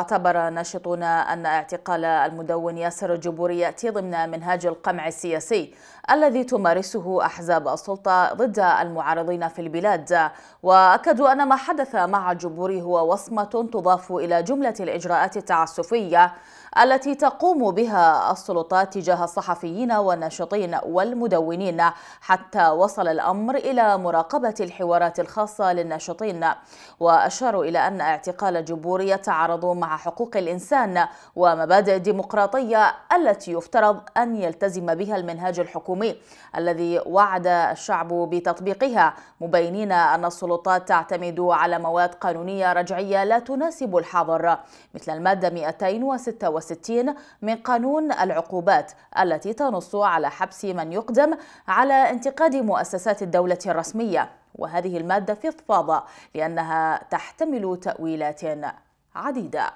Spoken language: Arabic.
اعتبر ناشطون أن اعتقال المدون ياسر الجبوري يأتي ضمن منهاج القمع السياسي الذي تمارسه أحزاب السلطة ضد المعارضين في البلاد. وأكدوا أن ما حدث مع الجبوري هو وصمة تضاف إلى جملة الإجراءات التعسفية التي تقوم بها السلطات تجاه الصحفيين والناشطين والمدونين حتى وصل الأمر إلى مراقبة الحوارات الخاصة للناشطين. وأشاروا إلى أن اعتقال الجبوري يتعارض مع حقوق الإنسان ومبادئ الديمقراطية التي يفترض أن يلتزم بها المنهاج الحكومي الذي وعد الشعب بتطبيقها. مبينين أن السلطات تعتمد على مواد قانونية رجعية لا تناسب الحاضر مثل المادة 266 من قانون العقوبات التي تنص على حبس من يقدم على انتقاد مؤسسات الدولة الرسمية. وهذه المادة فضفاضة لأنها تحتمل تأويلات. عديدة.